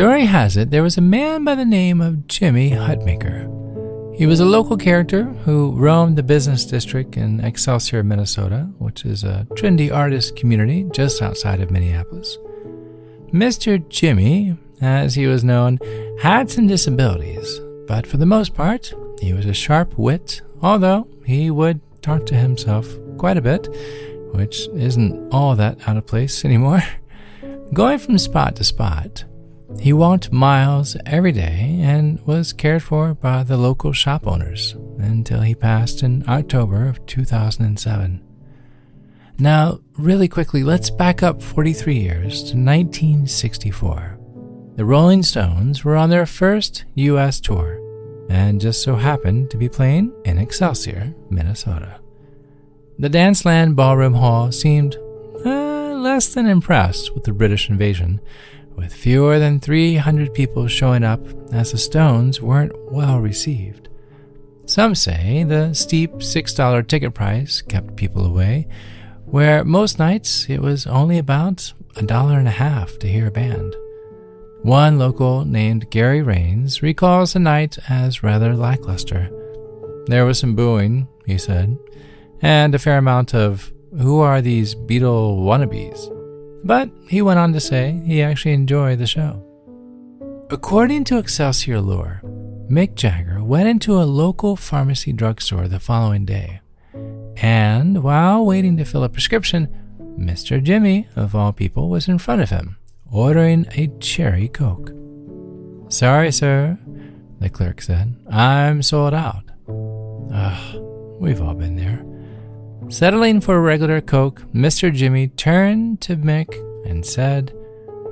Story has it there was a man by the name of Jimmy Hutmaker. He was a local character who roamed the business district in Excelsior, Minnesota, which is a trendy artist community just outside of Minneapolis. Mr. Jimmy, as he was known, had some disabilities, but for the most part, he was a sharp wit, although he would talk to himself quite a bit, which isn't all that out of place anymore. Going from spot to spot, he walked miles every day and was cared for by the local shop owners until he passed in October of 2007. Now, really quickly, let's back up 43 years to 1964. The Rolling Stones were on their first U.S. tour and just so happened to be playing in Excelsior, Minnesota. The Danceland Ballroom Hall seemed uh, less than impressed with the British invasion with fewer than 300 people showing up as the Stones weren't well received. Some say the steep $6 ticket price kept people away, where most nights it was only about a dollar and a half to hear a band. One local named Gary Rains recalls the night as rather lackluster. There was some booing, he said, and a fair amount of, Who are these Beatle wannabes? But he went on to say he actually enjoyed the show. According to Excelsior lore, Mick Jagger went into a local pharmacy drugstore the following day. And while waiting to fill a prescription, Mr. Jimmy, of all people, was in front of him, ordering a cherry coke. Sorry, sir, the clerk said. I'm sold out. Ugh, we've all been there. Settling for a regular Coke, Mr. Jimmy turned to Mick and said,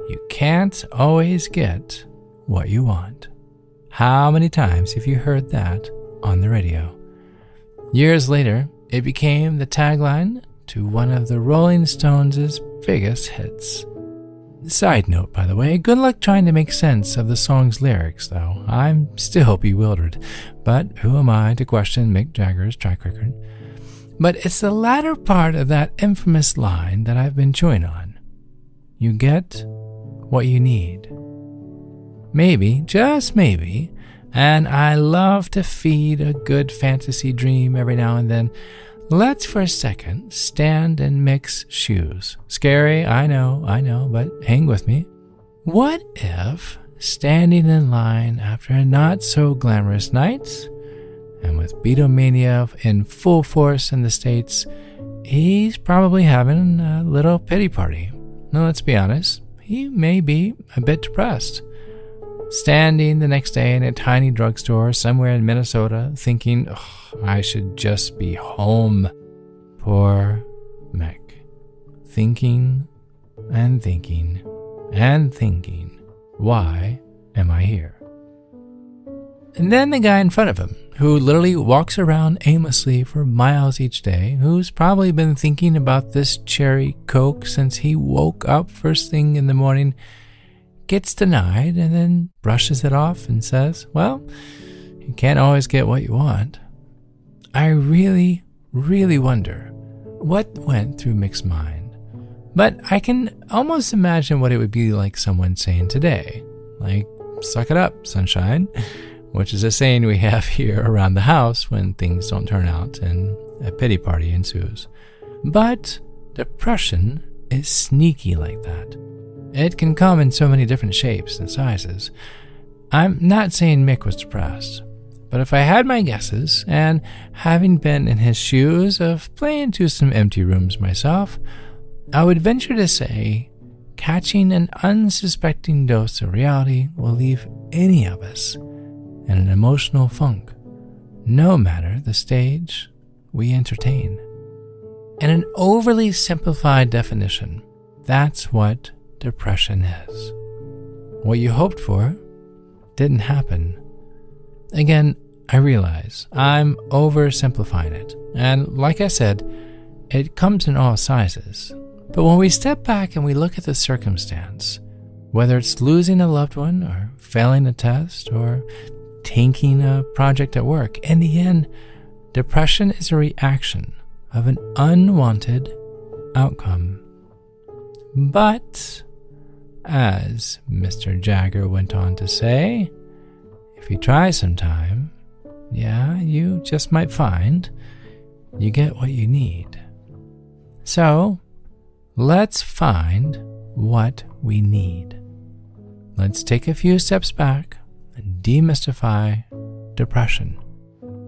You can't always get what you want. How many times have you heard that on the radio? Years later, it became the tagline to one of the Rolling Stones' biggest hits. Side note, by the way, good luck trying to make sense of the song's lyrics, though. I'm still bewildered. But who am I to question Mick Jagger's track record? But it's the latter part of that infamous line that I've been chewing on. You get what you need. Maybe, just maybe, and I love to feed a good fantasy dream every now and then. Let's for a second stand and Mick's shoes. Scary, I know, I know, but hang with me. What if, standing in line after a not so glamorous night, and with Beatlemania in full force in the States, he's probably having a little pity party. Now, let's be honest, he may be a bit depressed. Standing the next day in a tiny drugstore somewhere in Minnesota, thinking, oh, I should just be home. Poor Mick. Thinking and thinking and thinking, why am I here? And then the guy in front of him, who literally walks around aimlessly for miles each day, who's probably been thinking about this cherry coke since he woke up first thing in the morning, gets denied and then brushes it off and says, Well, you can't always get what you want. I really, really wonder what went through Mick's mind. But I can almost imagine what it would be like someone saying today, like, suck it up, sunshine which is a saying we have here around the house when things don't turn out and a pity party ensues. But depression is sneaky like that. It can come in so many different shapes and sizes. I'm not saying Mick was depressed, but if I had my guesses, and having been in his shoes of playing to some empty rooms myself, I would venture to say catching an unsuspecting dose of reality will leave any of us and an emotional funk, no matter the stage we entertain. In an overly simplified definition, that's what depression is. What you hoped for didn't happen. Again, I realize I'm oversimplifying it, and like I said, it comes in all sizes. But when we step back and we look at the circumstance, whether it's losing a loved one, or failing a test, or tanking a project at work. In the end, depression is a reaction of an unwanted outcome. But As Mr. Jagger went on to say, if you try some time, yeah, you just might find you get what you need. So, let's find what we need. Let's take a few steps back demystify depression.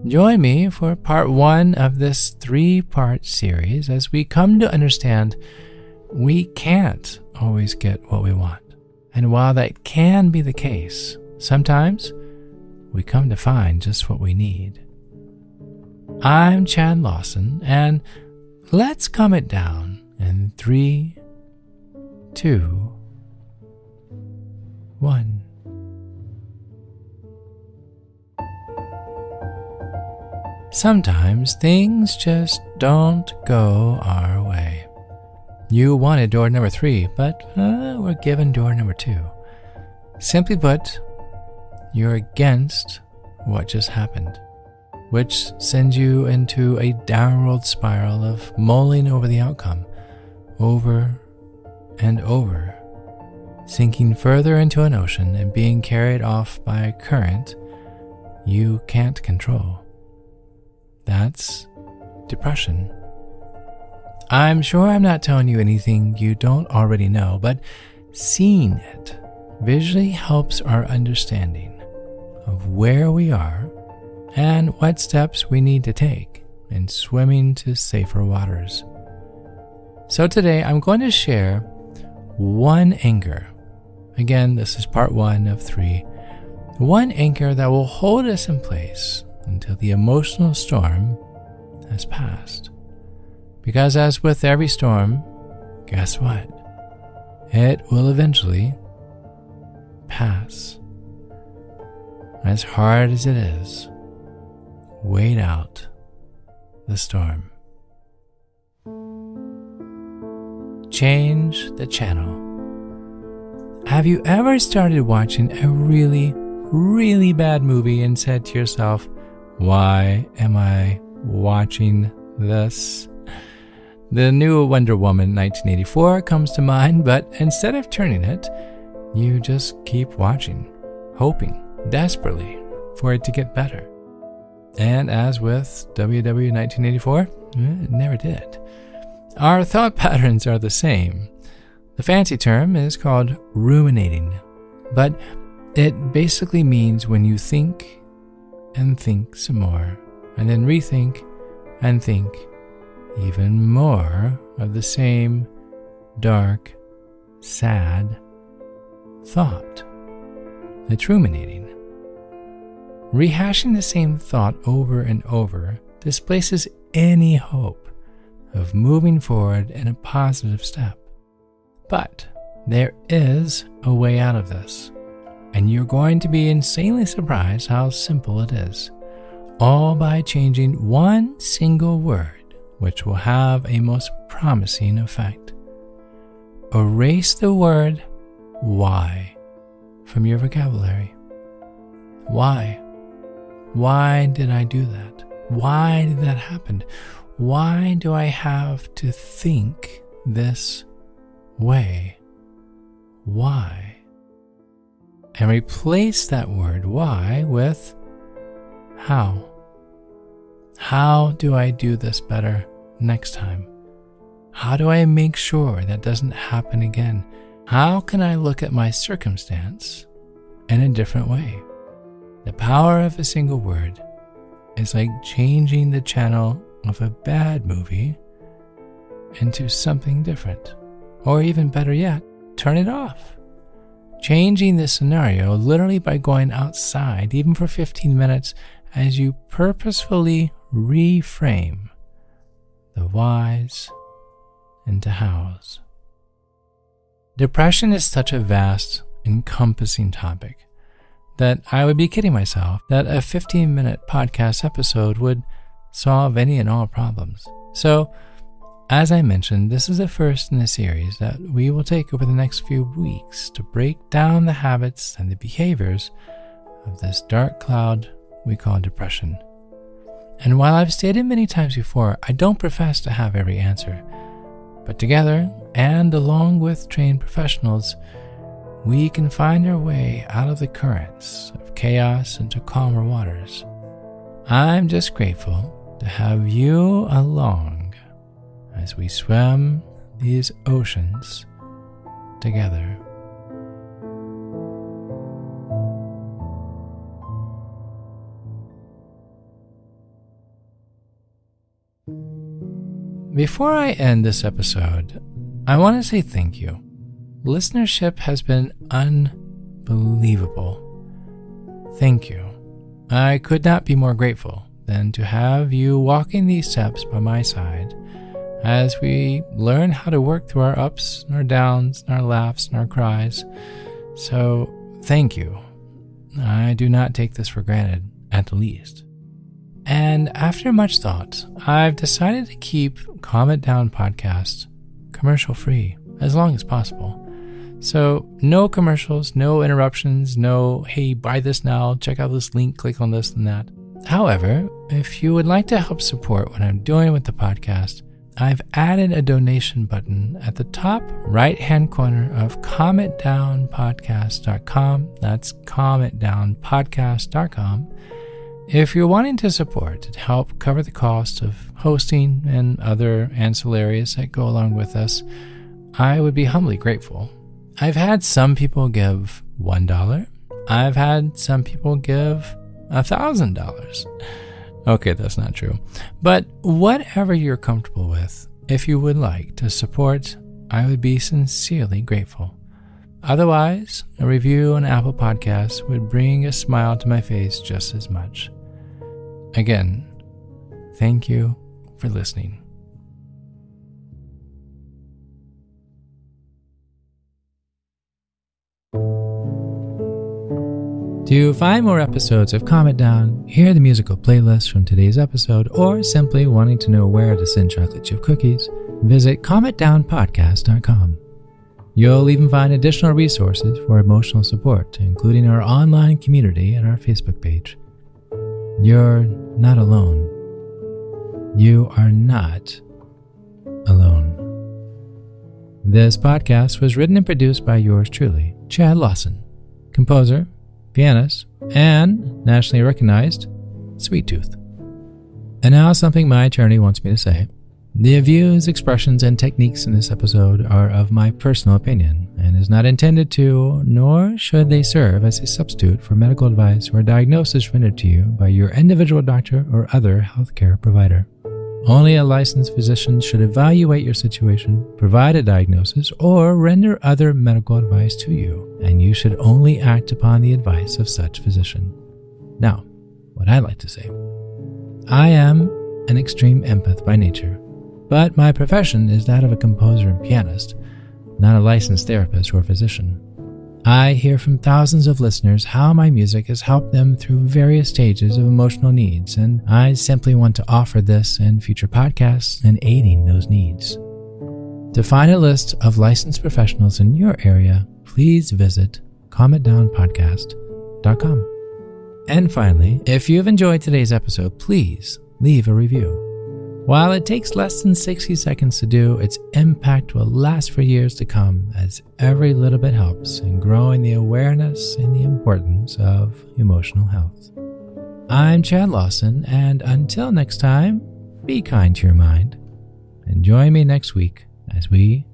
Join me for part one of this three part series as we come to understand we can't always get what we want. And while that can be the case, sometimes we come to find just what we need. I'm Chad Lawson, and let's calm it down in three, two, one. Sometimes things just don't go our way. You wanted door number three, but uh, we're given door number two. Simply put, you're against what just happened, which sends you into a downward spiral of mulling over the outcome, over and over, sinking further into an ocean and being carried off by a current you can't control. That's depression. I'm sure I'm not telling you anything you don't already know, but seeing it visually helps our understanding of where we are and what steps we need to take in swimming to safer waters. So today I'm going to share one anchor. Again, this is part one of three. One anchor that will hold us in place until the emotional storm has passed. Because, as with every storm, guess what? It will eventually pass. As hard as it is, wait out the storm. Change the channel. Have you ever started watching a really, really bad movie and said to yourself, Why am I watching this? The new Wonder Woman 1984 comes to mind, but instead of turning it, you just keep watching, hoping desperately for it to get better. And as with WW 1984, it never did. Our thought patterns are the same. The fancy term is called ruminating, but it basically means when you think and think some more, and then rethink and think even more of the same dark, sad thought. It's ruminating. Rehashing the same thought over and over displaces any hope of moving forward in a positive step. But there is a way out of this, and you're going to be insanely surprised how simple it is, all by changing one single word which will have a most promising effect. Erase the word why from your vocabulary. Why? Why did I do that? Why did that happen? Why do I have to think this way? Why? And replace that word why with how. How do I do this better next time? How do I make sure that doesn't happen again? How can I look at my circumstance in a different way? The power of a single word is like changing the channel of a bad movie into something different. Or even better yet, turn it off. Changing the scenario literally by going outside, even for 15 minutes, as you purposefully reframe the whys into hows. Depression is such a vast, encompassing topic that I would be kidding myself that a 15 minute podcast episode would solve any and all problems. So, as I mentioned, this is the first in a series that we will take over the next few weeks to break down the habits and the behaviors of this dark cloud we call depression. And while I've stated many times before, I don't profess to have every answer. But together, and along with trained professionals, we can find our way out of the currents of chaos into calmer waters. I'm just grateful to have you along as we swim these oceans together. Before I end this episode, I want to say thank you. Listenership has been unbelievable. Thank you. I could not be more grateful than to have you walking these steps by my side as we learn how to work through our ups and our downs and our laughs and our cries. So, thank you. I do not take this for granted, at the least. And after much thought, I've decided to keep It Down podcast commercial free as long as possible. So, no commercials, no interruptions, no, hey, buy this now, check out this link, click on this and that. However, if you would like to help support what I'm doing with the podcast, I've added a donation button at the top right hand corner of calmitdownpodcast.com. That's calmitdownpodcast.com if you're wanting to support to help cover the cost of hosting and other ancillaries that go along with us, I would be humbly grateful. I've had some people give $1. I've had some people give $1,000. Okay, that's not true. But whatever you're comfortable with, if you would like to support, I would be sincerely grateful. Otherwise, a review on Apple Podcasts would bring a smile to my face just as much. Again, thank you for listening. To find more episodes of Calm It Down, hear the musical playlist from today's episode, or simply wanting to know where to send chocolate chip cookies, visit calmitdownpodcast.com. You'll even find additional resources for emotional support, including our online community and our Facebook page. You're not alone. You are not alone. This podcast was written and produced by yours truly, Chad Lawson, composer, pianist, and nationally recognized Sweet Tooth. And now, something my attorney wants me to say. The views, expressions, and techniques in this episode are of my personal opinion and is not intended to, nor should they serve as a substitute for medical advice or diagnosis rendered to you by your individual doctor or other healthcare provider. Only a licensed physician should evaluate your situation, provide a diagnosis, or render other medical advice to you, and you should only act upon the advice of such physician. Now, what I like to say I am an extreme empath by nature but my profession is that of a composer and pianist, not a licensed therapist or physician. I hear from thousands of listeners how my music has helped them through various stages of emotional needs, and I simply want to offer this and future podcasts in aiding those needs. To find a list of licensed professionals in your area, please visit calmitdownpodcast.com. And finally, if you've enjoyed today's episode, please leave a review. While it takes less than 60 seconds to do, its impact will last for years to come as every little bit helps in growing the awareness and the importance of emotional health. I'm Chad Lawson, and until next time, be kind to your mind and join me next week as we